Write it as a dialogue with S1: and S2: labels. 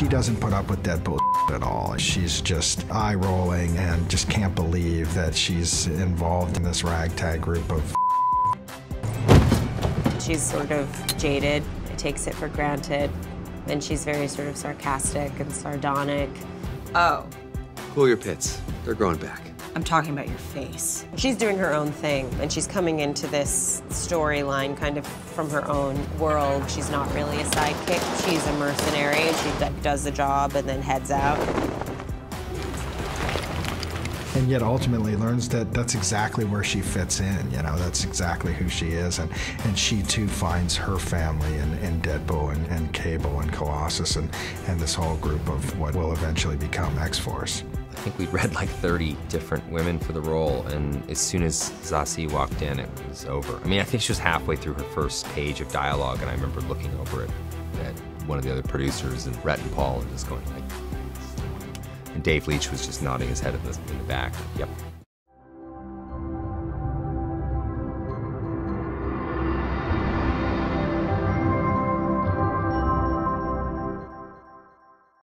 S1: she doesn't put up with Deadpool at all. She's just eye rolling and just can't believe that she's involved in this ragtag group of.
S2: She's sort of jaded, takes it for granted, and she's very sort of sarcastic and sardonic.
S3: Oh,
S4: Cool your pits. They're growing back.
S3: I'm talking about your face.
S2: She's doing her own thing, and she's coming into this storyline kind of from her own world. She's not really a sidekick. She's a mercenary. She does the job and then heads out.
S1: and yet ultimately learns that that's exactly where she fits in. You know, that's exactly who she is, and and she too finds her family in, in Deadpool and, and Cable and Colossus and and this whole group of what will eventually become X Force.
S5: I think we'd read like 30 different women for the role, and as soon as Zazie walked in, it was over. I mean, I think she was halfway through her first page of dialogue, and I remember looking over it at one of the other producers and Rhett and Paul, and just going like, and Dave Leitch was just nodding his head in the, in the back. Yep,